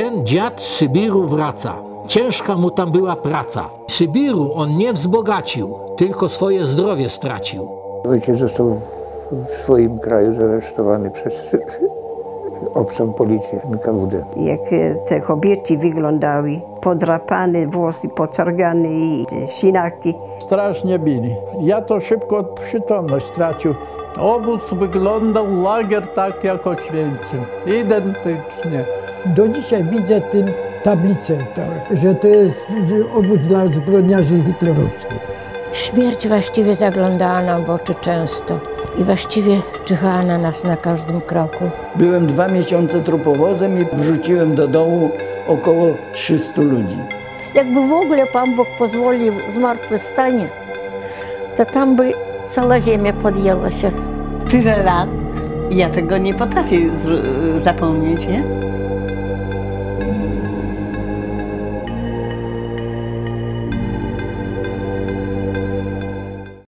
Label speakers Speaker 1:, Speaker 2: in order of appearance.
Speaker 1: Jeden dziad z Sybiru wraca. Ciężka mu tam była praca. W Sybiru on nie wzbogacił, tylko swoje zdrowie stracił.
Speaker 2: Ojciec został w swoim kraju zaresztowany przez obcą policję NKWD.
Speaker 3: Jak e, te kobiety wyglądały, podrapane włosy, potargane i sinaki.
Speaker 4: Strasznie bili. Ja to szybko przytomność stracił. Obóz wyglądał lager tak jak Oświęcim. Identycznie.
Speaker 5: Do dzisiaj widzę tę tablicę, tak, że to jest obóz dla zbrodniarzy hitlerowskich.
Speaker 6: Śmierć właściwie zaglądała nam w oczy często i właściwie czyhała na nas na każdym kroku.
Speaker 7: Byłem dwa miesiące trupowozem i wrzuciłem do dołu około 300 ludzi.
Speaker 8: Jakby w ogóle Pan Bóg pozwolił zmartwychwstanie, to tam by cała ziemia podjęła się.
Speaker 9: Tyle lat, ja tego nie potrafię zapomnieć, nie?